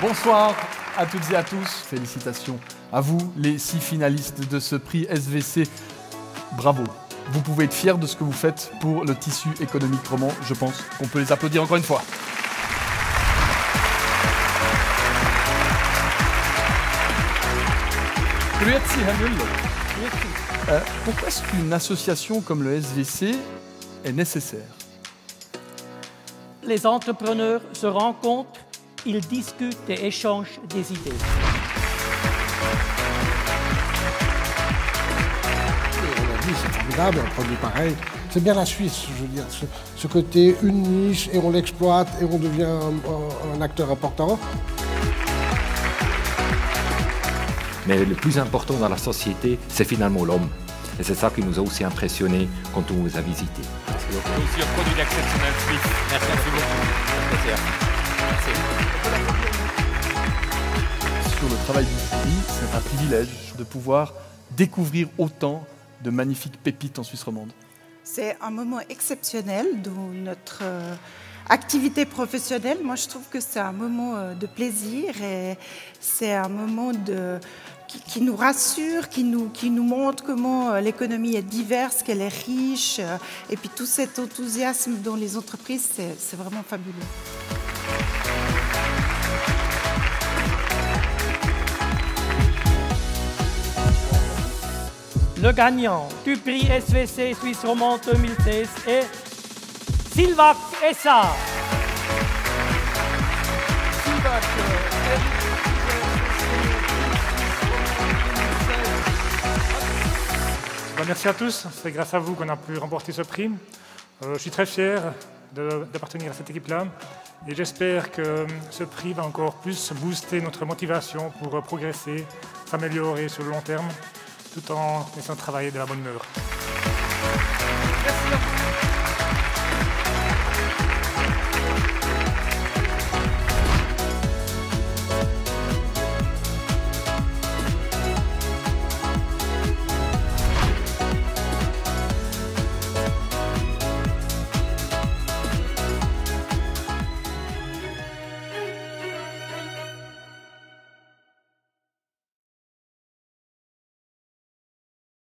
Bonsoir à toutes et à tous. Félicitations à vous, les six finalistes de ce prix SVC. Bravo. Vous pouvez être fiers de ce que vous faites pour le tissu économique roman. Je pense qu'on peut les applaudir encore une fois. Euh, pourquoi est-ce qu'une association comme le SVC est nécessaire? Les entrepreneurs se rencontrent, ils discutent et échangent des idées. On a dit, c'est formidable, un produit pareil. C'est bien la Suisse, je veux dire. Ce, ce côté, une niche, et on l'exploite, et on devient un, un acteur important. Mais le plus important dans la société, c'est finalement l'homme. Et c'est ça qui nous a aussi impressionnés quand on vous a visités. C'est aussi un produit d'exceptionnel suisse. Merci beaucoup. Sur le travail du jury, c'est un privilège de pouvoir découvrir autant de magnifiques pépites en Suisse romande. C'est un moment exceptionnel dans notre euh, activité professionnelle. Moi, je trouve que c'est un moment euh, de plaisir et c'est un moment de, qui, qui, nous rassure, qui nous, qui nous montre comment euh, l'économie est diverse, qu'elle est riche. et puis tout cet enthousiasme dans les entreprises, c'est vraiment fabuleux. Le gagnant du prix SVC Suisse Romande 2016 est Sylvac Essa. Merci à tous, c'est grâce à vous qu'on a pu remporter ce prix. Euh, je suis très fier d'appartenir à cette équipe-là et j'espère que ce prix va encore plus booster notre motivation pour progresser, s'améliorer sur le long terme tout en essayant de travailler de la bonne. Merci.